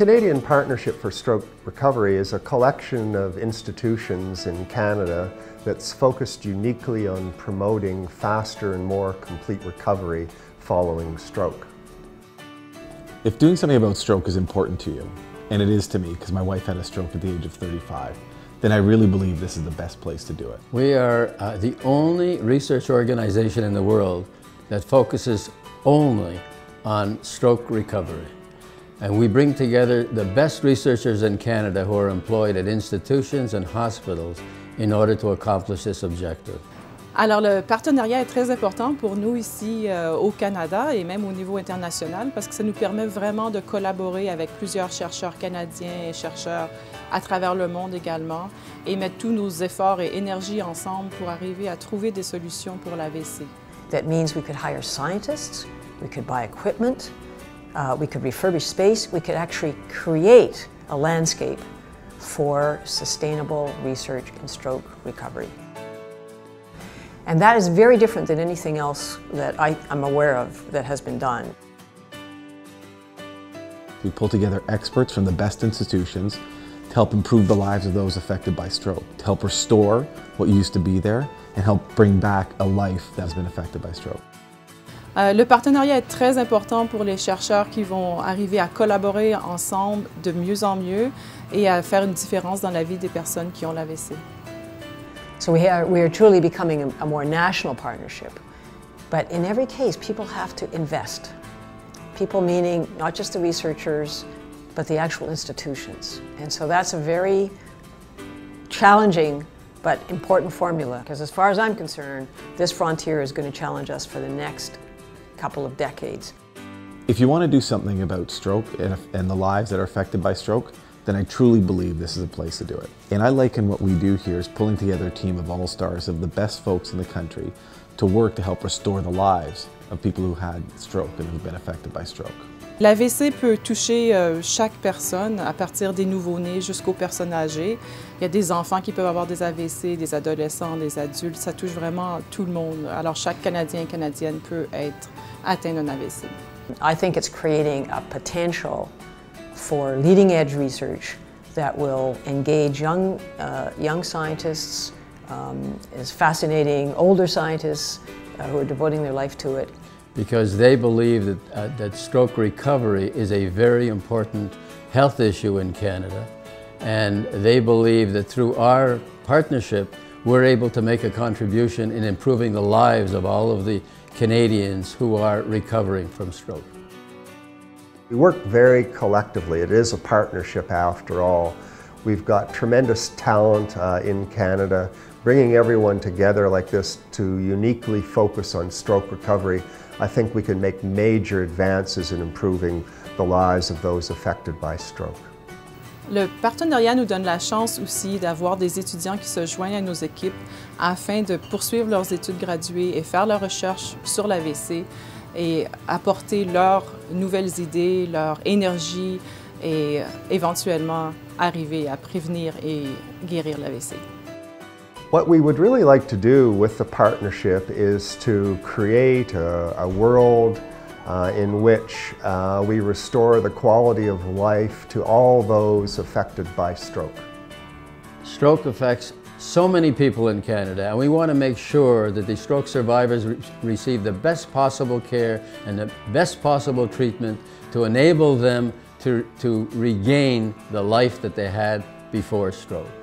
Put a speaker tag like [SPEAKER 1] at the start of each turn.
[SPEAKER 1] Canadian Partnership for Stroke Recovery is a collection of institutions in Canada that's focused uniquely on promoting faster and more complete recovery following stroke.
[SPEAKER 2] If doing something about stroke is important to you, and it is to me because my wife had a stroke at the age of 35, then I really believe this is the best place to do it.
[SPEAKER 3] We are uh, the only research organization in the world that focuses only on stroke recovery. And we bring together the best researchers in Canada who are employed at institutions and hospitals in order to accomplish this objective.
[SPEAKER 4] Alors le partenariat est très important pour nous ici euh, au Canada et même au niveau international parce que ça nous permet vraiment de collaborer avec plusieurs chercheurs canadiens et chercheurs à travers le monde également et mettre tous nos efforts et énergies ensemble pour arriver à trouver des solutions pour l'AVC.
[SPEAKER 5] That means we could hire scientists, we could buy equipment, uh, we could refurbish space, we could actually create a landscape for sustainable research in stroke recovery. And that is very different than anything else that I, am aware of that has been done.
[SPEAKER 2] We pull together experts from the best institutions to help improve the lives of those affected by stroke, to help restore what used to be there, and help bring back a life that has been affected by stroke.
[SPEAKER 4] Euh, le partenariat est très important pour les chercheurs qui vont arriver à collaborer ensemble de mieux en mieux et à faire une différence dans la vie des personnes qui ont l'AVC.
[SPEAKER 5] So we are, we are truly becoming a, a more national partnership. But in every case, people have to invest. People meaning not just the researchers, but the actual institutions. And so that's a very challenging but important formula because as far as I'm concerned, this frontier is going to challenge us for the next couple of decades.
[SPEAKER 2] If you want to do something about stroke and, and the lives that are affected by stroke, then I truly believe this is a place to do it. And I liken what we do here is pulling together a team of all-stars of the best folks in the country to work to help restore the lives of people who had stroke and who've been affected by stroke.
[SPEAKER 4] L'AVC peut toucher euh, chaque personne, à partir des nouveau-nés jusqu'aux personnes âgées. Il y a des enfants qui peuvent avoir des AVC, des adolescents, des adultes. Ça touche vraiment tout le monde. Alors chaque Canadien et Canadienne peut être atteint d'un AVC.
[SPEAKER 5] I think it's creating a potential for leading edge research that will engage young, uh, young scientists, um, is fascinating older scientists who are devoting their life to it.
[SPEAKER 3] Because they believe that, uh, that stroke recovery is a very important health issue in Canada. And they believe that through our partnership, we're able to make a contribution in improving the lives of all of the Canadians who are recovering from stroke.
[SPEAKER 1] We work very collectively. It is a partnership after all. We've got tremendous talent uh, in Canada. Bringing everyone together like this to uniquely focus on stroke recovery, I think we can make major advances in improving the lives of those affected by stroke.
[SPEAKER 4] Le partenariat nous donne la chance aussi d'avoir des étudiants qui se joignent à nos équipes afin de poursuivre leurs études graduées et faire leur recherche sur l'AVC et apporter leurs nouvelles idées, leur énergie et éventuellement arriver à prévenir et guérir l'AVC.
[SPEAKER 1] What we would really like to do with the partnership is to create a, a world uh, in which uh, we restore the quality of life to all those affected by stroke.
[SPEAKER 3] Stroke affects so many people in Canada, and we want to make sure that the stroke survivors re receive the best possible care and the best possible treatment to enable them to, to regain the life that they had before stroke.